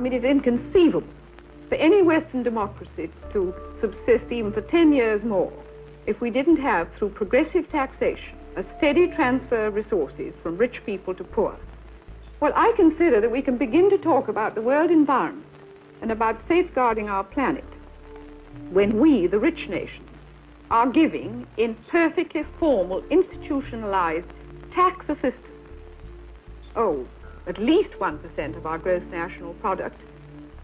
mean, it's inconceivable for any Western democracy to subsist even for 10 years more if we didn't have, through progressive taxation, a steady transfer of resources from rich people to poor. Well, I consider that we can begin to talk about the world environment and about safeguarding our planet when we, the rich nations, are giving in perfectly formal, institutionalized tax assistance. Oh, at least 1% of our gross national product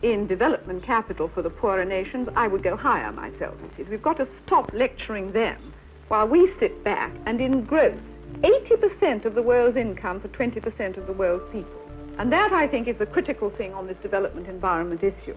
in development capital for the poorer nations, I would go higher myself. We've got to stop lecturing them while we sit back and engross 80% of the world's income for 20% of the world's people. And that, I think, is the critical thing on this development environment issue.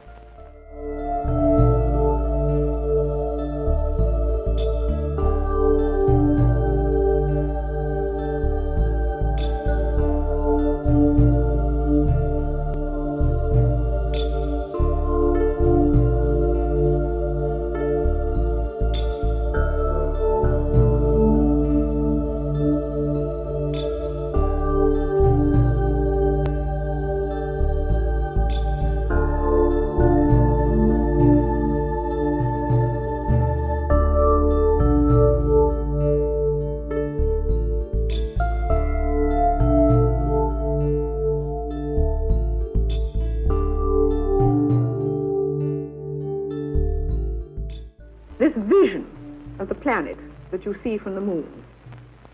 You see from the moon.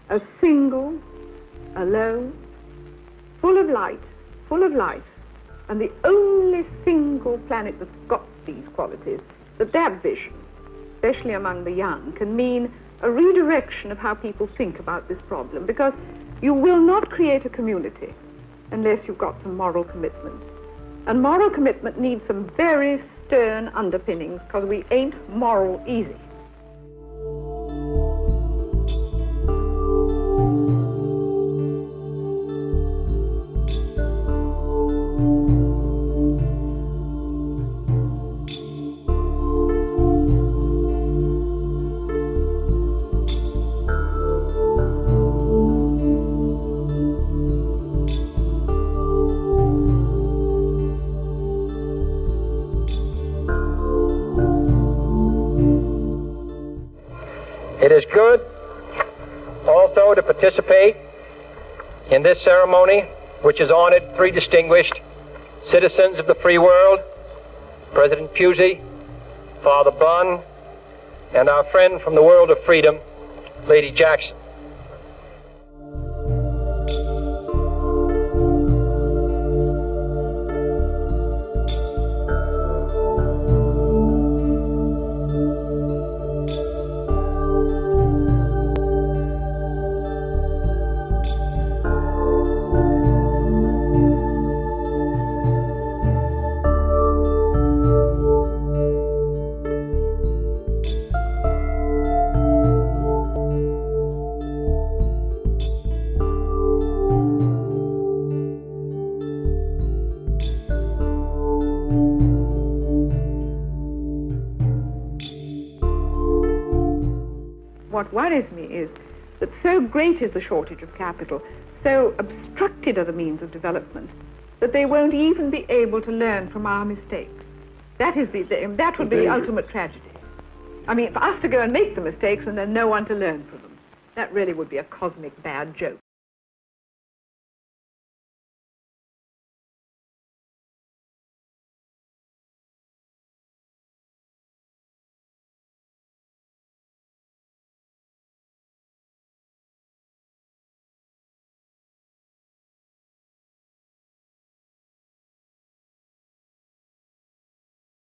A single, alone, full of light, full of life, and the only single planet that's got these qualities, that that vision, especially among the young, can mean a redirection of how people think about this problem, because you will not create a community unless you've got some moral commitment. And moral commitment needs some very stern underpinnings, because we ain't moral easy. It is good also to participate in this ceremony, which has honored three distinguished citizens of the free world President Pusey, Father Bunn, and our friend from the world of freedom, Lady Jackson. Worries me is that so great is the shortage of capital, so obstructed are the means of development, that they won't even be able to learn from our mistakes. That is the, the that would be the ultimate tragedy. I mean, for us to go and make the mistakes and then no one to learn from them. That really would be a cosmic bad joke.